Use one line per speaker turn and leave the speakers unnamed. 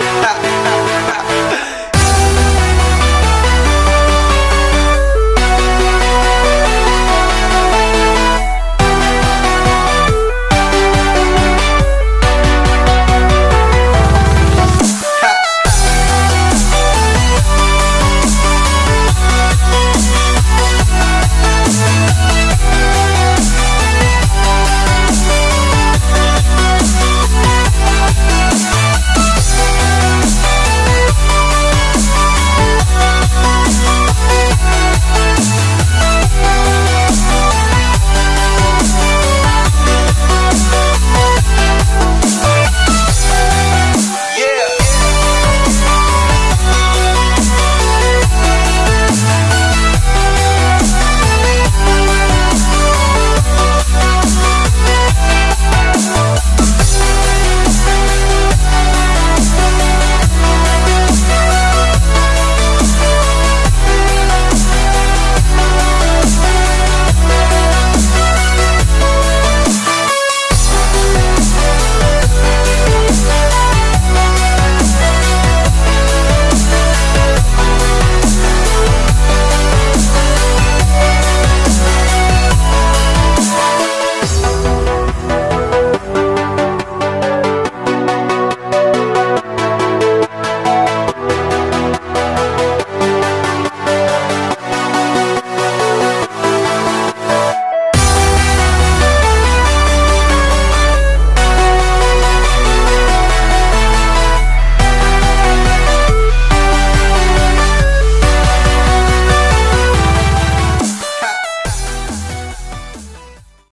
ha, ha, ha.